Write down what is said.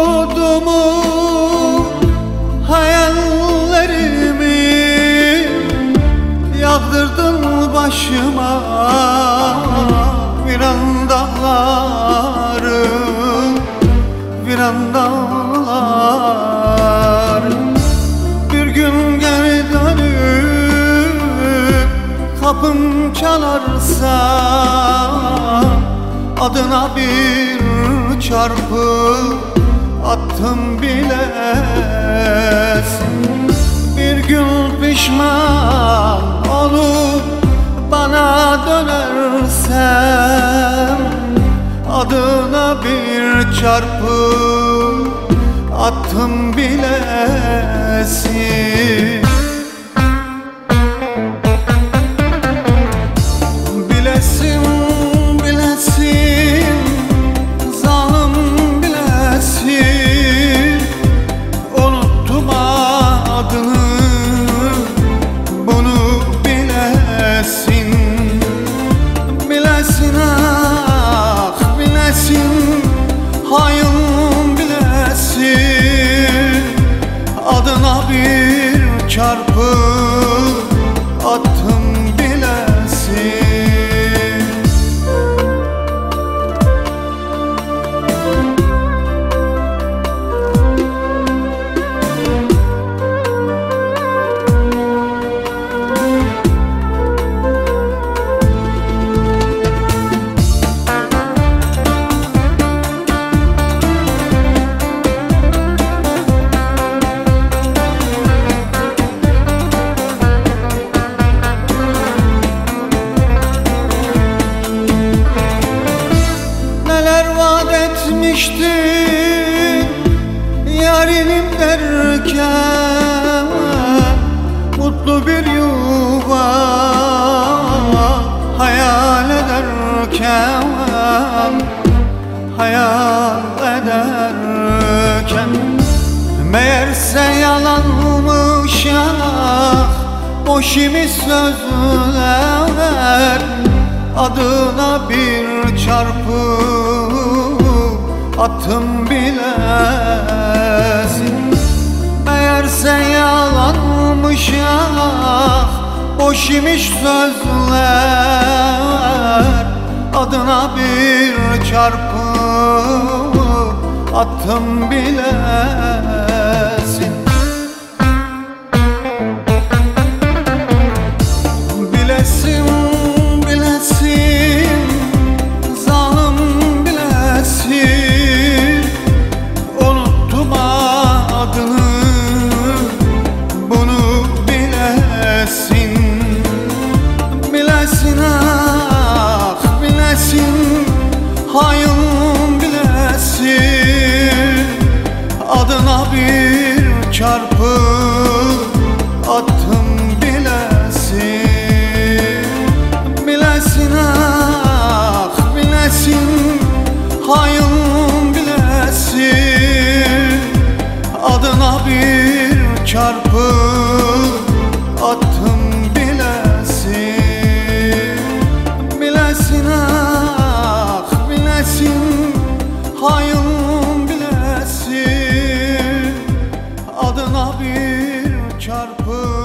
umudumu Hayallerimi Yağdırdın başıma. Viran dağları Viran dağlar. Bir gün geri dönüp Kapım çalarsa Adına bir çarpı attım bilesin Bir gün pişman olup bana dönersen Adına bir çarpı attım Bilesin, bir vaat etmiştin Yarinim derken Mutlu bir yuva Hayal ederken Hayal ederken. Meğerse yalanmış ah Boş imiş sözler Adına bir çarpı attım bilesin Meğerse yalanmış ah Boş imiş sözler. Adına bir çarpı attım bilesin Bilesin ah, bilesin, hayın bilesin. Adına bir çarpı attım bilesin. Bilesin ah bilesin hayın bilesin. Adına çarpı bilesin Adına bir çarpı